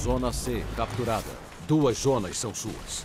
Zona C capturada. Duas zonas são suas.